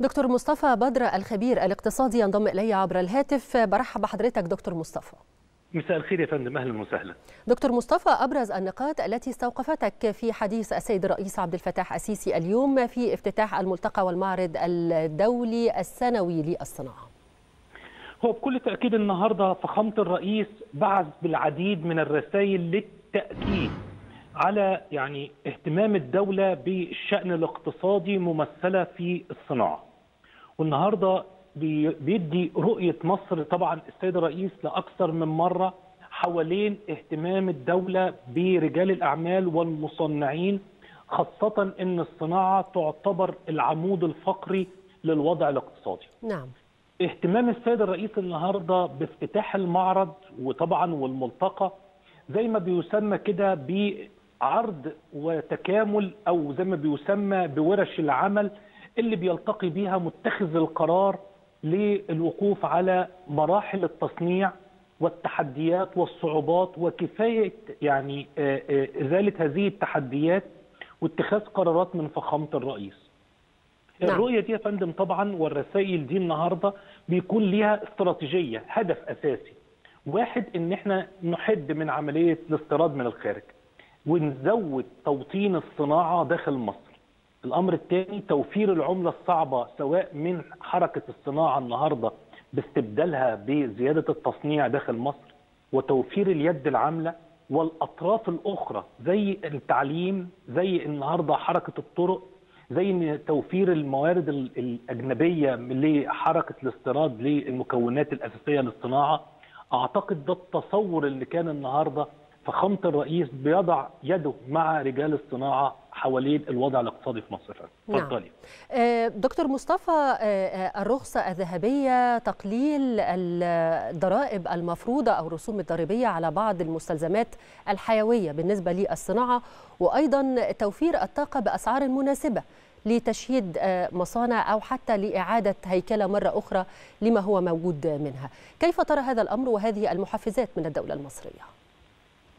دكتور مصطفى بدر الخبير الاقتصادي ينضم إلي عبر الهاتف. برحب بحضرتك دكتور مصطفى. مساء الخير يا فندم. أهلا وسهلا. دكتور مصطفى أبرز النقاط التي استوقفتك في حديث السيد الرئيس عبد الفتاح السيسي اليوم في افتتاح الملتقى والمعرض الدولي السنوي للصناعة. هو بكل تأكيد النهارده فخامة الرئيس بعث بالعديد من الرسائل للتأكيد على يعني اهتمام الدولة بالشأن الاقتصادي ممثلة في الصناعة. والنهارده بيدي رؤية مصر طبعا السيد الرئيس لأكثر من مرة حوالين اهتمام الدولة برجال الأعمال والمصنعين خاصة إن الصناعة تعتبر العمود الفقري للوضع الاقتصادي. نعم. اهتمام السيد الرئيس النهارده بافتتاح المعرض وطبعا والملتقى زي ما بيسمى كده بعرض وتكامل أو زي ما بيسمى بورش العمل اللي بيلتقي بيها متخذ القرار للوقوف على مراحل التصنيع والتحديات والصعوبات وكفاية يعني إزالة هذه التحديات واتخاذ قرارات من فخامة الرئيس. نعم. الرؤية دي يا فندم طبعا والرسائل دي النهارده بيكون ليها استراتيجية هدف أساسي. واحد إن إحنا نحد من عملية الاستيراد من الخارج ونزود توطين الصناعة داخل مصر. الأمر الثاني توفير العملة الصعبة سواء من حركة الصناعة النهارده باستبدالها بزيادة التصنيع داخل مصر وتوفير اليد العاملة والأطراف الأخرى زي التعليم زي النهارده حركة الطرق زي توفير الموارد الأجنبية لحركة الاستيراد للمكونات الأساسية للصناعة. أعتقد ده التصور اللي كان النهارده فخامة الرئيس بيضع يده مع رجال الصناعة حوالين الوضع الاقتصادي في مصر اتفضلي نعم. دكتور مصطفى الرخصة الذهبية تقليل الضرائب المفروضة أو الرسوم الضريبية على بعض المستلزمات الحيوية بالنسبة للصناعة وأيضا توفير الطاقة بأسعار مناسبة لتشييد مصانع أو حتى لإعادة هيكلة مرة أخرى لما هو موجود منها كيف ترى هذا الأمر وهذه المحفزات من الدولة المصرية؟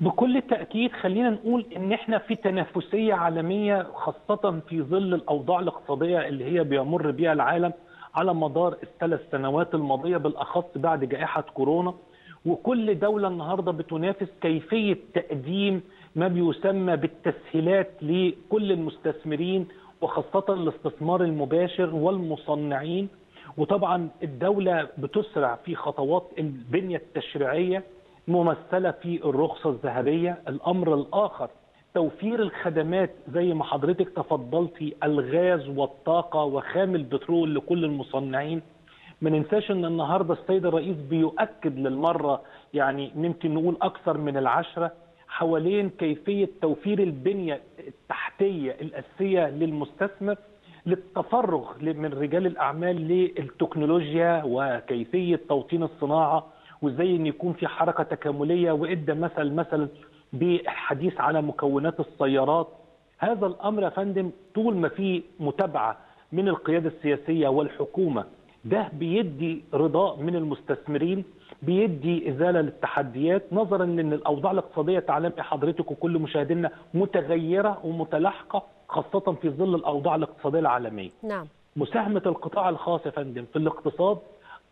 بكل تأكيد خلينا نقول إن إحنا في تنافسية عالمية خاصة في ظل الأوضاع الاقتصادية اللي هي بيمر بها العالم على مدار الثلاث سنوات الماضية بالأخص بعد جائحة كورونا. وكل دولة النهاردة بتنافس كيفية تقديم ما بيسمى بالتسهيلات لكل المستثمرين وخاصة الاستثمار المباشر والمصنعين. وطبعا الدولة بتسرع في خطوات البنية التشريعية. ممثلة في الرخصة الذهبية، الأمر الآخر توفير الخدمات زي ما حضرتك تفضلتي الغاز والطاقة وخام البترول لكل المصنعين. ما ننساش إن النهارده السيد الرئيس بيؤكد للمرة يعني ممكن نقول أكثر من العشرة حوالين كيفية توفير البنية التحتية الأساسية للمستثمر للتفرغ من رجال الأعمال للتكنولوجيا وكيفية توطين الصناعة وازاي ان يكون في حركة تكاملية وإدى مثل مثلا بالحديث على مكونات السيارات هذا الأمر يا فندم طول ما في متابعة من القيادة السياسية والحكومة ده بيدي رضاء من المستثمرين بيدي إزالة للتحديات نظرا لأن الأوضاع الاقتصادية تعلمي حضرتك وكل مشاهدينا متغيرة ومتلاحقة خاصة في ظل الأوضاع الاقتصادية العالمية. نعم. مساهمة القطاع الخاص يا فندم في الاقتصاد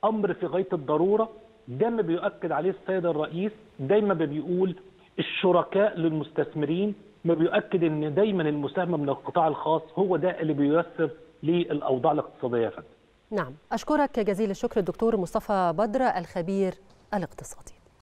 أمر في غاية الضرورة ده ما بيؤكد عليه السيد الرئيس دايما بيقول الشركاء للمستثمرين ما بيؤكد إن دايما المساهمة من القطاع الخاص هو ده اللي بييسر للأوضاع الاقتصادية يا فندم. نعم أشكرك جزيل الشكر الدكتور مصطفى بدر الخبير الاقتصادي.